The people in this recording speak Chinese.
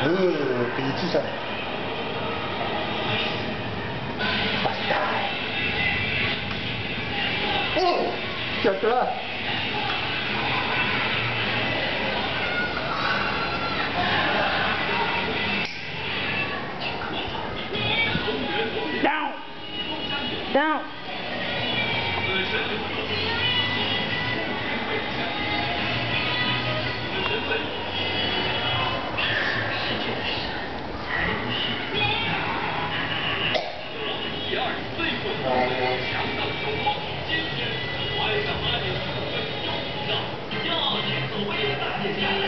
呃，笔记上。发呆。哦，小哥。Down. Down. 第二最后强大的冲今天晚上八点十五分又一亚洲联的大